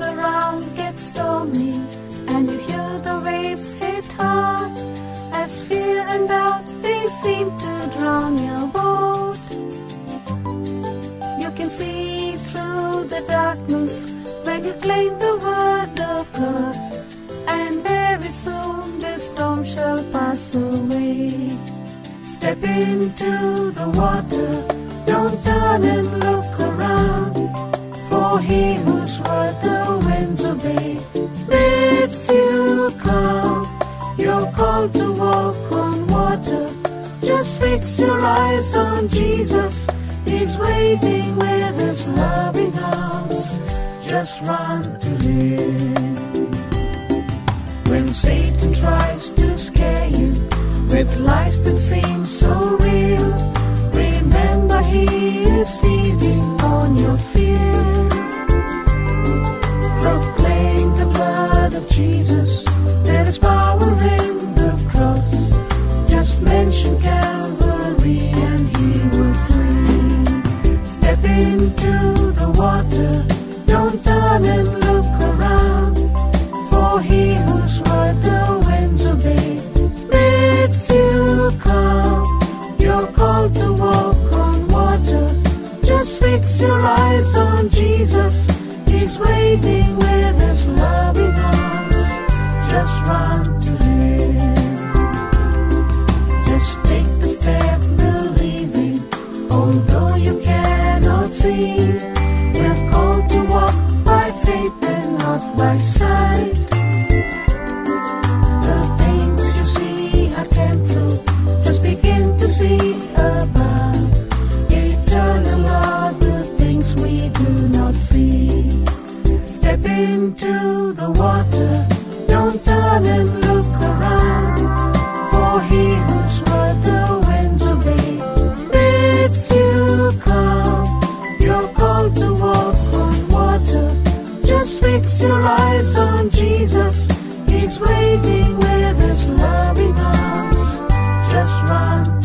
around gets stormy, and you hear the waves hit hard, as fear and doubt they seem to drown your boat. You can see through the darkness when you claim the word of God, and very soon this storm shall pass away. Step into the water, don't turn and look. Fix your eyes on Jesus. He's waiting with his loving arms. Just run to him. When Satan tries to scare you with lies that seem so real, remember he is feeding on your fear. Proclaim the blood of Jesus. There is power in the cross. Just mention fix your eyes on Jesus. He's waiting with his loving arms. Just run to him. Just take the step believing, although you cannot see. We're called to walk by faith and not by sight. The things you see are temporal. Just begin to see above. See. Step into the water. Don't turn and look around. For he whose word the winds obey bids you come. You're called to walk on water. Just fix your eyes on Jesus. He's waiting with his loving arms. Just run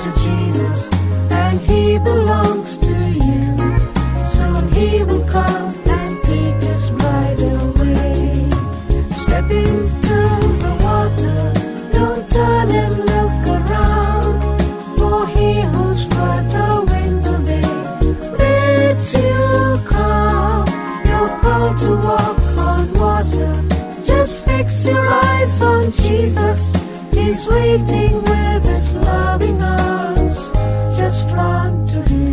to Jesus, and he belongs to you. Soon he will come and take us right away. Step into the water, don't turn and look around. For he whose word the winds obey bids you come. You're called to walk on water. Just fix your eyes on Jesus. He's waiting with his loving arms. Just run to him.